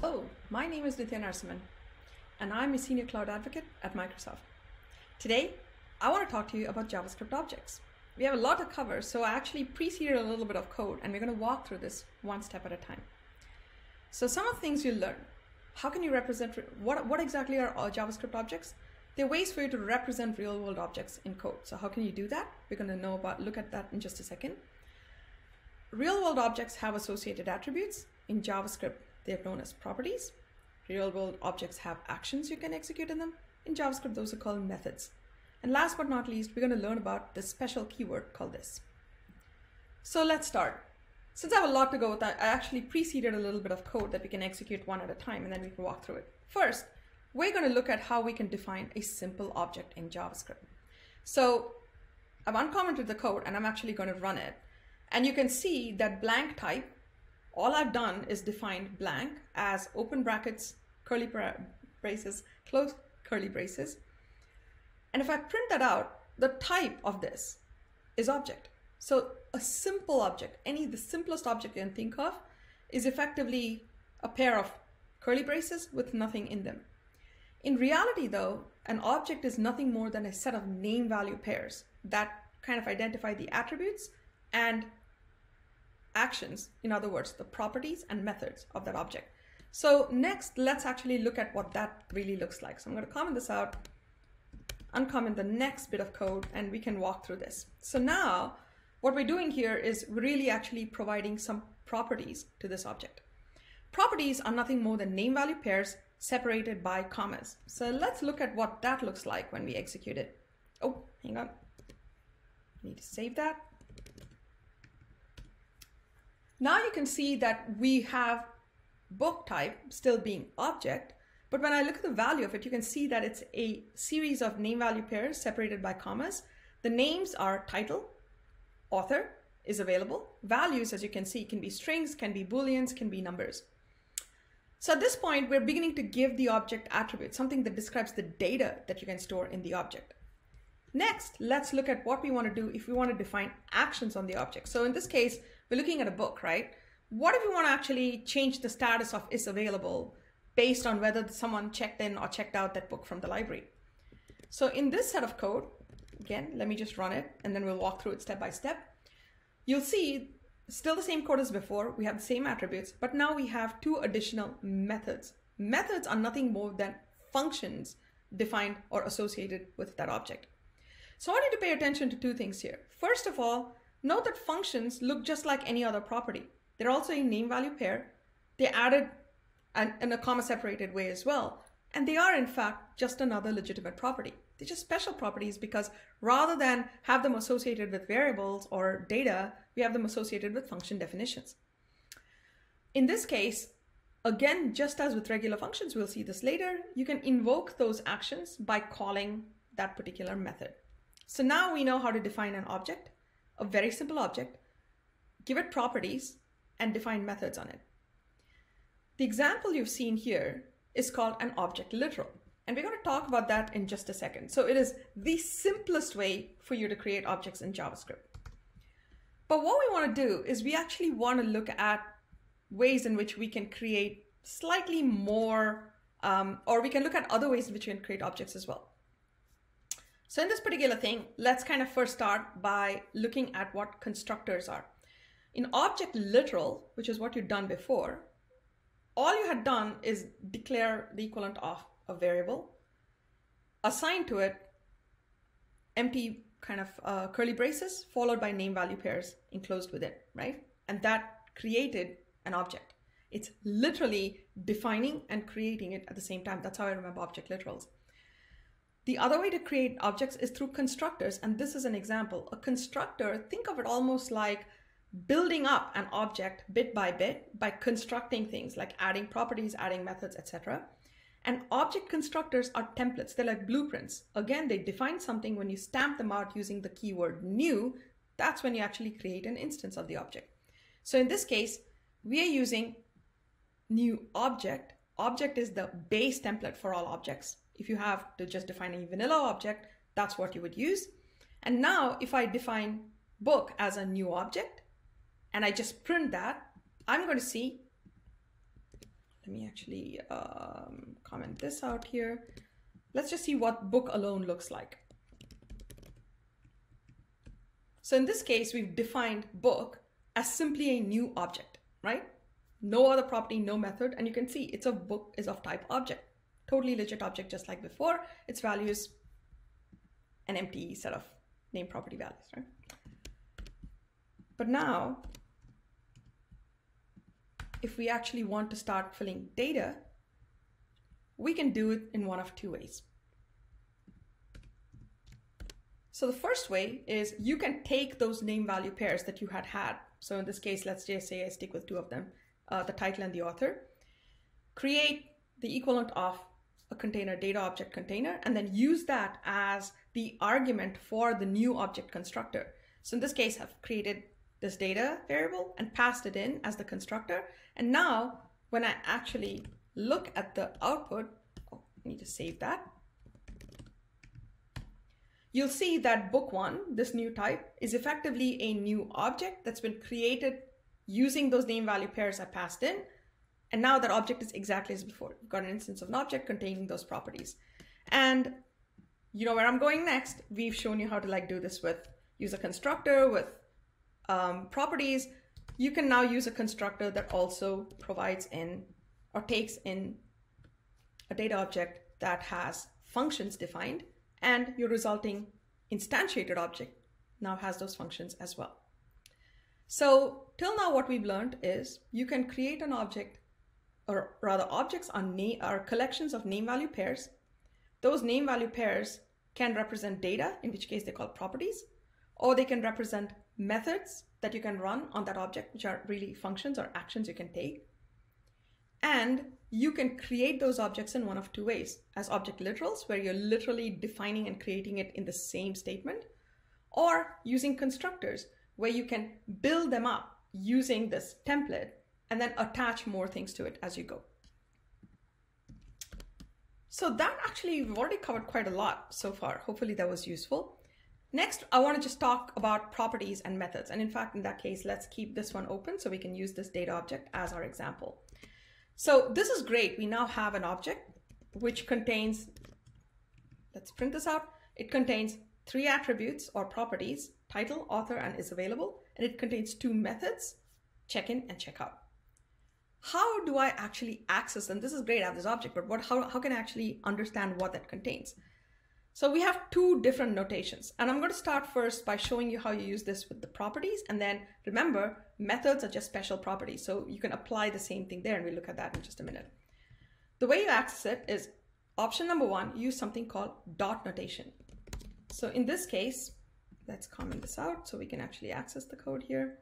Hello, my name is Nithya Narasimhan, and I'm a Senior Cloud Advocate at Microsoft. Today, I want to talk to you about JavaScript objects. We have a lot to cover, so I actually preceded a little bit of code, and we're going to walk through this one step at a time. So some of the things you'll learn. How can you represent, what, what exactly are all JavaScript objects? There are ways for you to represent real world objects in code. So how can you do that? We're going to know about, look at that in just a second. Real world objects have associated attributes. In JavaScript, they're known as properties. Real world objects have actions you can execute in them. In JavaScript, those are called methods. And last but not least, we're going to learn about this special keyword called this. So let's start. Since I have a lot to go with, I actually preceded a little bit of code that we can execute one at a time and then we can walk through it. First, we're going to look at how we can define a simple object in JavaScript. So I've uncommented the code and I'm actually going to run it. And you can see that blank type, all I've done is defined blank as open brackets, curly braces, close curly braces. And if I print that out, the type of this is object. So a simple object, any the simplest object you can think of, is effectively a pair of curly braces with nothing in them. In reality though, an object is nothing more than a set of name value pairs that kind of identify the attributes and actions, in other words, the properties and methods of that object. So next, let's actually look at what that really looks like. So I'm going to comment this out, uncomment the next bit of code, and we can walk through this. So now what we're doing here is really actually providing some properties to this object. Properties are nothing more than name value pairs separated by commas. So let's look at what that looks like when we execute it. Oh, hang on. I need to save that. Now you can see that we have book type still being object, but when I look at the value of it, you can see that it's a series of name value pairs separated by commas. The names are title, author is available. Values, as you can see, can be strings, can be booleans, can be numbers. So at this point, we're beginning to give the object attributes, something that describes the data that you can store in the object. Next, let's look at what we want to do if we want to define actions on the object. So in this case, we're looking at a book, right? What if we want to actually change the status of is available based on whether someone checked in or checked out that book from the library? So in this set of code, Again, let me just run it and then we'll walk through it step by step. You'll see still the same code as before. We have the same attributes, but now we have two additional methods. Methods are nothing more than functions defined or associated with that object. So I you to pay attention to two things here. First of all, note that functions look just like any other property. They're also a name value pair. They added an, in a comma separated way as well. And they are in fact just another legitimate property. They're just special properties because rather than have them associated with variables or data, we have them associated with function definitions. In this case, again, just as with regular functions, we'll see this later, you can invoke those actions by calling that particular method. So now we know how to define an object, a very simple object, give it properties, and define methods on it. The example you've seen here is called an object literal. And we're going to talk about that in just a second. So it is the simplest way for you to create objects in JavaScript. But what we want to do is we actually want to look at ways in which we can create slightly more, um, or we can look at other ways in which we can create objects as well. So in this particular thing, let's kind of first start by looking at what constructors are. In object literal, which is what you've done before, all you had done is declare the equivalent of a variable, assign to it empty kind of uh, curly braces followed by name value pairs enclosed within, right? And that created an object. It's literally defining and creating it at the same time. That's how I remember object literals. The other way to create objects is through constructors. And this is an example. A constructor, think of it almost like building up an object bit by bit by constructing things like adding properties, adding methods, etc. And object constructors are templates. They're like blueprints. Again, they define something when you stamp them out using the keyword new, that's when you actually create an instance of the object. So in this case, we are using new object. Object is the base template for all objects. If you have to just define a vanilla object, that's what you would use. And now if I define book as a new object and I just print that, I'm going to see, let me actually um, comment this out here. Let's just see what book alone looks like. So in this case, we've defined book as simply a new object, right? No other property, no method. And you can see it's a book is of type object. Totally legit object just like before. Its value is an empty set of name property values, right? But now, if we actually want to start filling data, we can do it in one of two ways. So the first way is you can take those name value pairs that you had had. So in this case, let's just say I stick with two of them, uh, the title and the author, create the equivalent of a container data object container, and then use that as the argument for the new object constructor. So in this case, I've created this data variable and passed it in as the constructor. And now when I actually look at the output, oh, I need to save that you'll see that book one, this new type, is effectively a new object that's been created using those name value pairs I passed in. And now that object is exactly as before. You've got an instance of an object containing those properties. And you know where I'm going next. We've shown you how to like do this with use a constructor with um, properties. You can now use a constructor that also provides in or takes in a data object that has functions defined and your resulting instantiated object now has those functions as well. So till now what we've learned is you can create an object or rather objects are, are collections of name value pairs. Those name value pairs can represent data, in which case they call properties, or they can represent methods that you can run on that object, which are really functions or actions you can take. And you can create those objects in one of two ways as object literals, where you're literally defining and creating it in the same statement, or using constructors, where you can build them up using this template and then attach more things to it as you go. So that actually, we've already covered quite a lot so far. Hopefully that was useful. Next, I want to just talk about properties and methods. And in fact, in that case, let's keep this one open so we can use this data object as our example. So this is great. We now have an object which contains, let's print this out. It contains three attributes or properties, title, author, and is available. And it contains two methods, check in and check out. How do I actually access them? This is great, I have this object, but what, how, how can I actually understand what that contains? So we have two different notations and I'm going to start first by showing you how you use this with the properties and then remember methods are just special properties. So you can apply the same thing there and we'll look at that in just a minute. The way you access it is option number one, use something called dot notation. So in this case, let's comment this out so we can actually access the code here.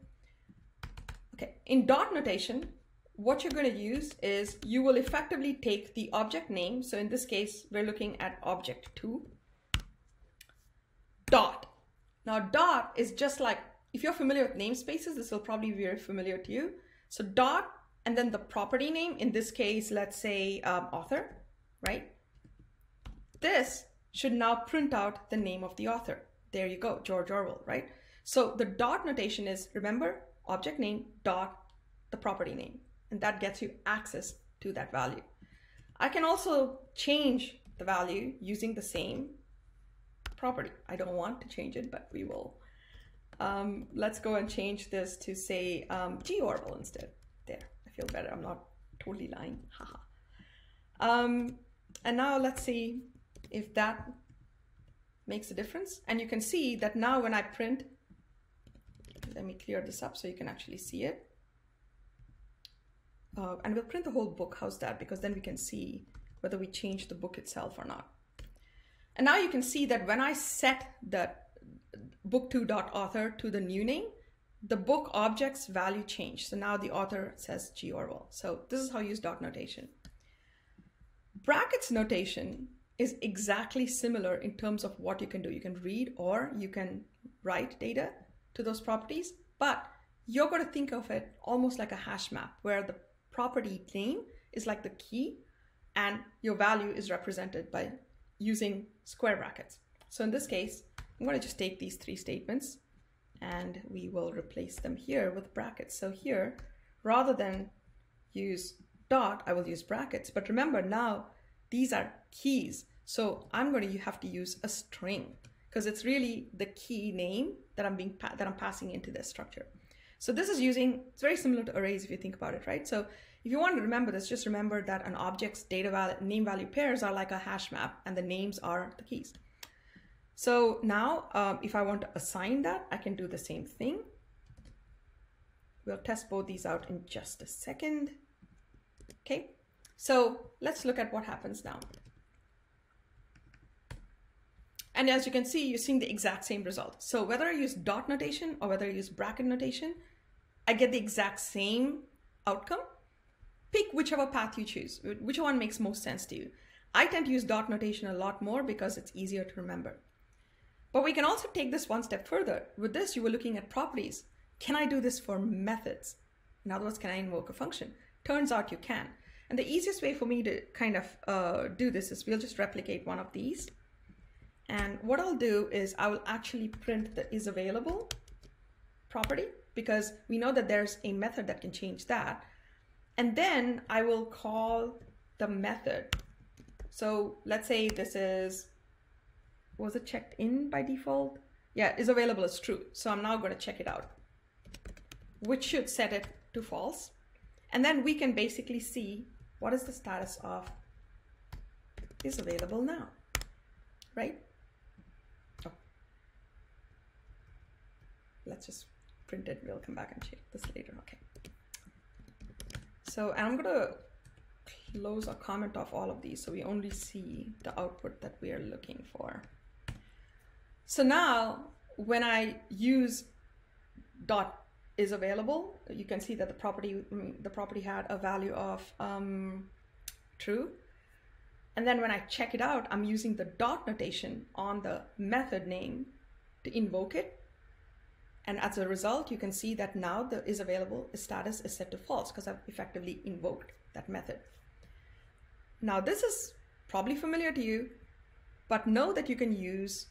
Okay, in dot notation, what you're going to use is you will effectively take the object name. So in this case, we're looking at object two dot. Now dot is just like, if you're familiar with namespaces, this will probably be very familiar to you. So dot and then the property name, in this case, let's say um, author, right? This should now print out the name of the author. There you go, George Orwell, right? So the dot notation is, remember, object name dot the property name, and that gets you access to that value. I can also change the value using the same property. I don't want to change it, but we will. Um, let's go and change this to say um, G Orwell instead. There, I feel better. I'm not totally lying. Haha. um, and now let's see if that makes a difference. And you can see that now when I print, let me clear this up so you can actually see it. Uh, and we'll print the whole book. How's that? Because then we can see whether we change the book itself or not. And now you can see that when I set the book2.author to the new name, the book object's value changed. So now the author says G. Orwell. So this is how you use dot notation. Brackets notation is exactly similar in terms of what you can do. You can read or you can write data to those properties, but you're going to think of it almost like a hash map where the property name is like the key and your value is represented by using square brackets. So in this case, I'm going to just take these three statements and we will replace them here with brackets. So here, rather than use dot, I will use brackets. But remember now, these are keys. So I'm going to have to use a string because it's really the key name that I'm being that I'm passing into this structure. So this is using, it's very similar to arrays if you think about it, right? So if you want to remember this, just remember that an object's data value, name value pairs are like a hash map and the names are the keys. So now um, if I want to assign that, I can do the same thing. We'll test both these out in just a second. Okay, so let's look at what happens now. And as you can see, you're seeing the exact same result. So whether I use dot notation or whether I use bracket notation, I get the exact same outcome. Pick whichever path you choose, which one makes most sense to you. I tend to use dot notation a lot more because it's easier to remember. But we can also take this one step further. With this, you were looking at properties. Can I do this for methods? In other words, can I invoke a function? Turns out you can. And the easiest way for me to kind of uh, do this is we'll just replicate one of these. And what I'll do is I will actually print the is available property because we know that there's a method that can change that. And then I will call the method. So let's say this is, was it checked in by default? Yeah, is available as true. So I'm now going to check it out, which should set it to false. And then we can basically see what is the status of is available now, right? Oh. let's just print it. We'll come back and check this later. Okay. So I'm going to close a comment off all of these so we only see the output that we are looking for. So now when I use dot is available, you can see that the property the property had a value of um, true. And then when I check it out, I'm using the dot notation on the method name to invoke it and as a result, you can see that now the is available status is set to false because I've effectively invoked that method. Now this is probably familiar to you, but know that you can use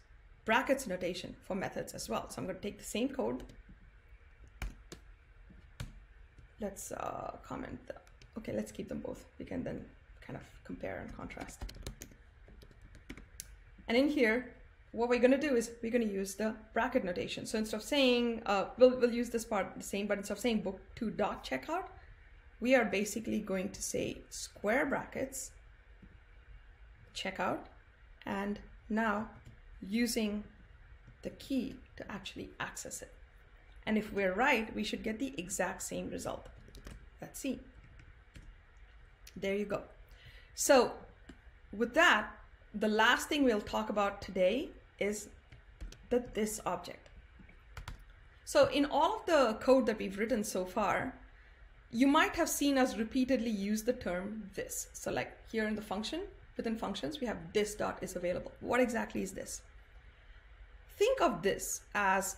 brackets notation for methods as well. So I'm going to take the same code. Let's uh, comment. The, okay, let's keep them both. We can then kind of compare and contrast. And in here, what we're going to do is we're going to use the bracket notation. So instead of saying, uh, we'll, we'll use this part the same, but instead of saying book two dot checkout, we are basically going to say square brackets checkout and now using the key to actually access it. And if we're right, we should get the exact same result. Let's see. There you go. So with that, the last thing we'll talk about today is the this object. So in all of the code that we've written so far, you might have seen us repeatedly use the term this. So like here in the function, within functions, we have this dot is available. What exactly is this? Think of this as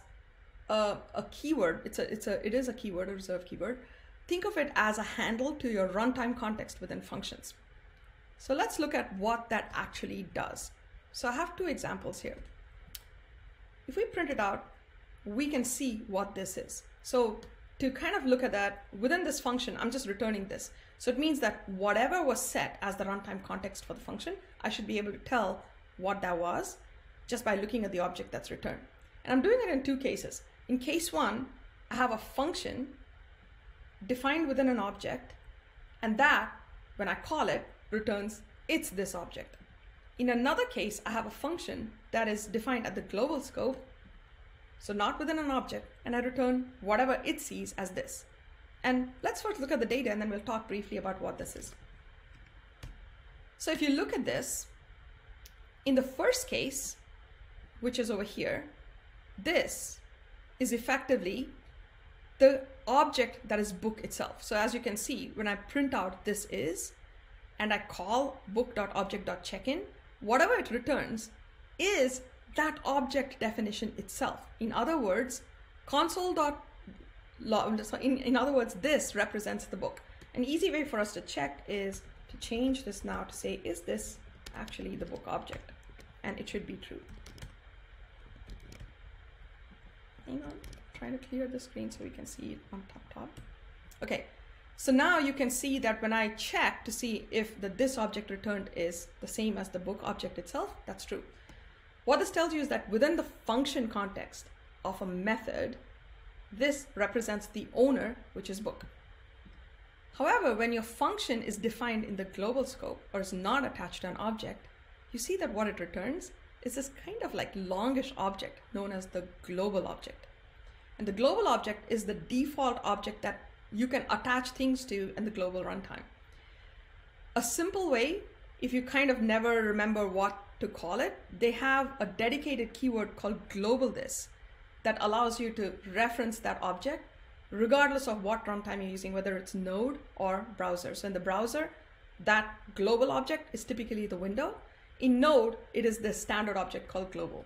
a, a keyword. It's a, it's a, it is a keyword, a reserved keyword. Think of it as a handle to your runtime context within functions. So let's look at what that actually does. So I have two examples here. If we print it out, we can see what this is. So to kind of look at that, within this function, I'm just returning this. So it means that whatever was set as the runtime context for the function, I should be able to tell what that was just by looking at the object that's returned. And I'm doing it in two cases. In case one, I have a function defined within an object, and that, when I call it, returns it's this object. In another case, I have a function that is defined at the global scope, so not within an object, and I return whatever it sees as this. And let's first look at the data and then we'll talk briefly about what this is. So if you look at this, in the first case, which is over here, this is effectively the object that is book itself. So as you can see, when I print out this is, and I call book.object.checkin, whatever it returns is that object definition itself. In other words, console dot in, in other words, this represents the book. An easy way for us to check is to change this now to say, is this actually the book object? And it should be true. hang on, trying to clear the screen so we can see it on top top. Okay, so now you can see that when I check to see if the this object returned is the same as the book object itself, that's true. What this tells you is that within the function context of a method, this represents the owner, which is book. However, when your function is defined in the global scope or is not attached to an object, you see that what it returns is this kind of like longish object known as the global object. And the global object is the default object that you can attach things to in the global runtime. A simple way, if you kind of never remember what to call it, they have a dedicated keyword called globalThis that allows you to reference that object regardless of what runtime you're using, whether it's Node or browser. So in the browser, that global object is typically the window. In Node, it is the standard object called global.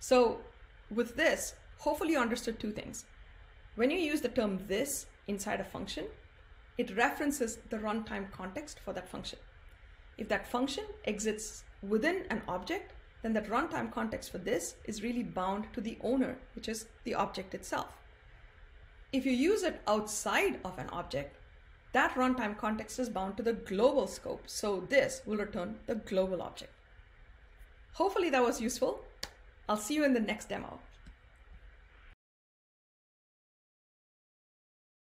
So with this, hopefully you understood two things. When you use the term this inside a function, it references the runtime context for that function. If that function exists within an object, then that runtime context for this is really bound to the owner, which is the object itself. If you use it outside of an object, that runtime context is bound to the global scope. So this will return the global object. Hopefully that was useful. I'll see you in the next demo.